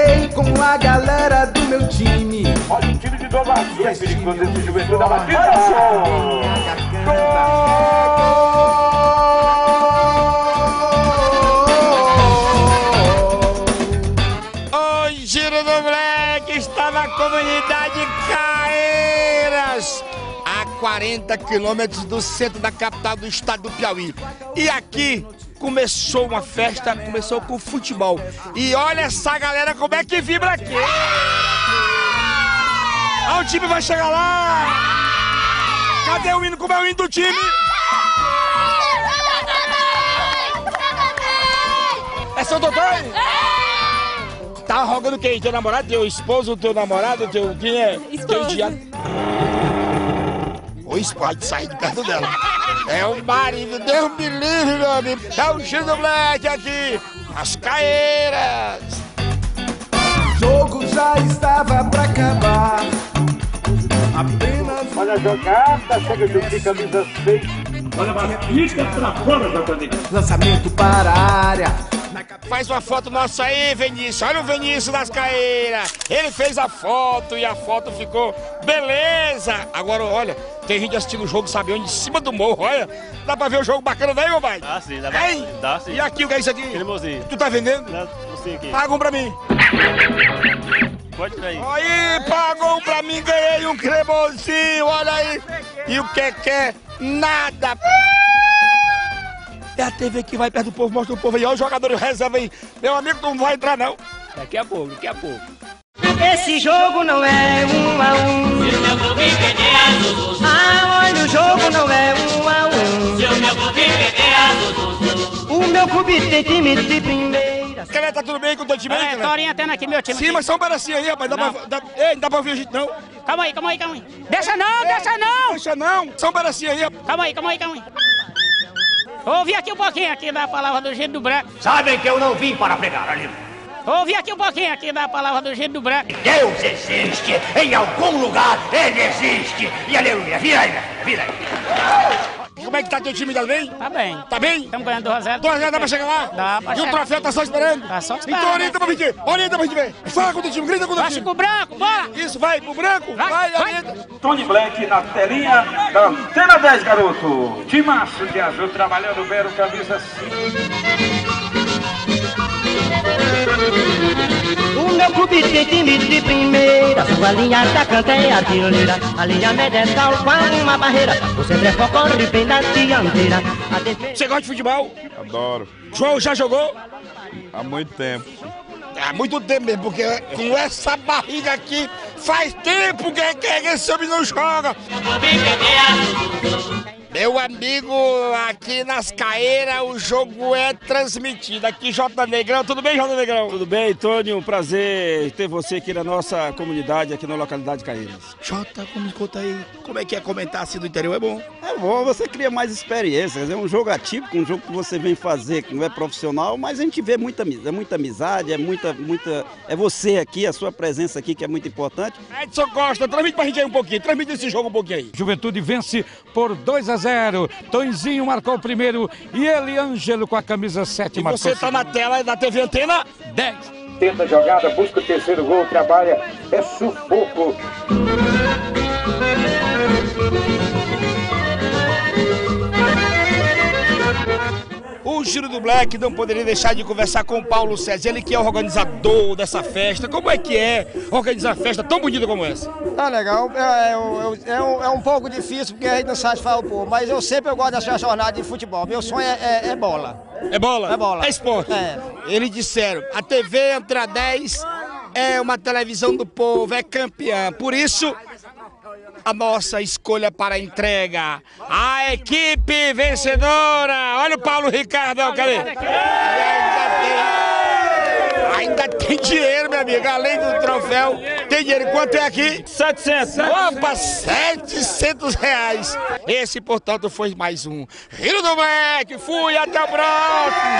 combinei com a galera do meu time. Olha o time de Sul, é perigoso esse juventude da batida. O Giro do Black está na comunidade Caeiras, a 40 quilômetros do centro da capital do estado do Piauí. E aqui começou uma festa, começou com futebol. E olha essa galera como é que vibra aqui. Ah, o time vai chegar lá. Cadê o hino? Como é o hino do time? É seu doutor? Tá rogando quem? Teu namorado, teu esposo, teu namorado, teu. Quem é? Teu dia... O esposo sai de perto dela. É o marido, Deus me livre, meu amigo. É o do Black aqui. As caeiras. O jogo já estava pra acabar. Apenas Olha a jogada, chega de camisa 6. Olha, mas fica pra fora, Jotanico. lançamento para a área. Faz uma foto nossa aí, Vinícius. Olha o Vinícius das Caeiras. Ele fez a foto e a foto ficou beleza. Agora, olha, tem gente assistindo o jogo, sabe onde? Em cima do morro, olha. Dá pra ver o jogo bacana daí, meu pai? Dá sim, dá pra- Hein? dá sim. E aqui, o que é isso aqui? Cremosinho. Tu tá vendendo? Dá você aqui. Paga um pra mim. Pode tirar aí. Aí, pagou um pra mim, ganhei um cremosinho, olha aí. E o que quer? Nada. É a TV que vai perto do povo, mostra o povo aí. Olha os jogadores reserva aí. Meu amigo, tu não vai entrar, não. Daqui a pouco, daqui a pouco. Esse jogo não é um a um. Se o meu clube perder azul, Ah, olha, o jogo não é um a um. Se o meu clube perder azul, O meu clube tem time de primeira. Calé, tá tudo bem com o teu time aí, É, Calé? tô orientando aqui meu time. Sim, mas só um pedacinho aí, rapaz. Dá pra, dá, ei, não dá pra ouvir a gente, não. Calma aí, calma aí, calma aí. Deixa não, deixa não. Deixa não. Só um pedacinho aí, rapaz. Calma aí, calma aí, calma aí. Ouvi aqui um pouquinho aqui da palavra do jeito do branco. Sabem que eu não vim para pregar ali. Ouvi aqui um pouquinho aqui da palavra do jeito do branco. Deus existe, em algum lugar ele existe. E aleluia, vira aí, filha, vira aí. Como é que tá teu time, tá bem? Tá bem. Tá bem? Estamos ganhando 2 a 0. 2 dá pra chegar lá? Dá pra E o troféu tá só esperando? Tá só esperando. Então orienta pra gente. Orienta pra gente ver. Fala com o teu time, grita com o teu time. com o branco, bora. Isso, vai pro branco. Vai, Vai, vai. orienta. Tony Black na telinha da Antena 10, garoto. Timaço de azul trabalhando bem no camisa 5. Meu clube tem time de primeira. Sua linha atacante é artilheira. A linha média é qual uma barreira. O centro é foco, corre bem na dianteira. Defesa. Você gosta de futebol? Adoro. João já jogou? Há muito tempo. Há muito tempo mesmo, porque com essa barriga aqui, faz tempo que, que esse homem não joga. Meu amigo, aqui nas Caeiras o jogo é transmitido. Aqui, J Negrão, tudo bem, J Negrão? Tudo bem, Tony? Um prazer ter você aqui na nossa comunidade, aqui na localidade de Caíras. Jota, como conta aí? Como é que é comentar assim do interior? É bom. É bom, você cria mais experiências. É um jogo atípico, um jogo que você vem fazer, que não é profissional, mas a gente vê muita, é muita amizade, é muita, muita. É você aqui, a sua presença aqui que é muito importante. Edson Costa, transmite pra gente aí um pouquinho. Transmite esse jogo um pouquinho aí. Juventude vence por 2 a 0. Tonzinho marcou o primeiro e ele, Ângelo, com a camisa 7, E marcou você o tá na tela da TV Antena 10. Tenta a jogada, busca o terceiro gol, trabalha. É sufoco. O Giro do Black não poderia deixar de conversar com o Paulo César, ele que é o organizador dessa festa. Como é que é organizar festa tão bonita como essa? Tá legal, é, é, um- é um, é um pouco difícil porque a gente não sabe falar o povo, mas eu sempre eu gosto dessa jornada de futebol. Meu sonho é, é- é bola. É bola? É bola. É esporte? É. Eles disseram, a TV Antena 10 é uma televisão do povo, é campeã. Por isso, a nossa escolha para a entrega. A equipe vencedora. Olha o Paulo Ricardo, cadê? Ainda tem dinheiro, meu amigo. Além do troféu, tem dinheiro. Quanto é aqui? 700. Opa, 700 reais. Esse, portanto, foi mais um Rio do Black. Fui, até o próximo.